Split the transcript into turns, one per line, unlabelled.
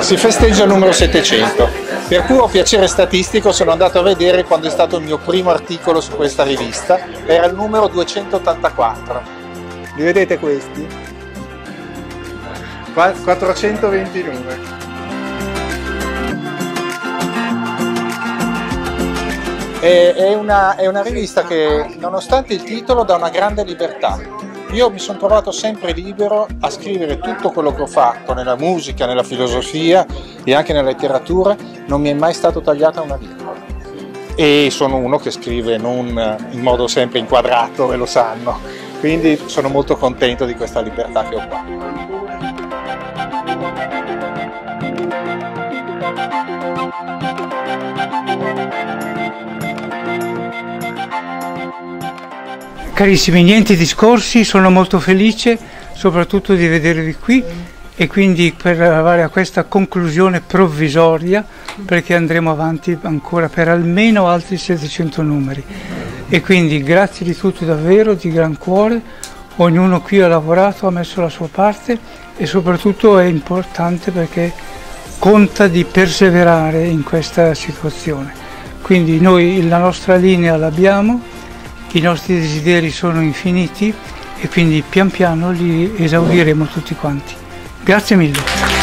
Si festeggia il numero 700. Per puro piacere statistico sono andato a vedere quando è stato il mio primo articolo su questa rivista, era il numero 284. Li vedete questi? Qua- 420 numeri. È, è una, è una rivista che, nonostante il titolo, dà una grande libertà. Io mi sono trovato sempre libero a scrivere tutto quello che ho fatto nella musica, nella filosofia e anche nella letteratura, non mi è mai stato tagliata una virgola. E sono uno che scrive non in modo sempre inquadrato, e lo sanno, quindi sono molto contento di questa libertà che ho qua.
Carissimi, niente discorsi, sono molto felice soprattutto di vedervi qui e quindi per arrivare a questa conclusione provvisoria perché andremo avanti ancora per almeno altri 700 numeri. E quindi grazie di tutto davvero, di gran cuore, ognuno qui ha lavorato, ha messo la sua parte e soprattutto è importante perché conta di perseverare in questa situazione. Quindi noi la nostra linea l'abbiamo, i nostri desideri sono infiniti e quindi pian piano li esaudiremo tutti quanti. Grazie mille.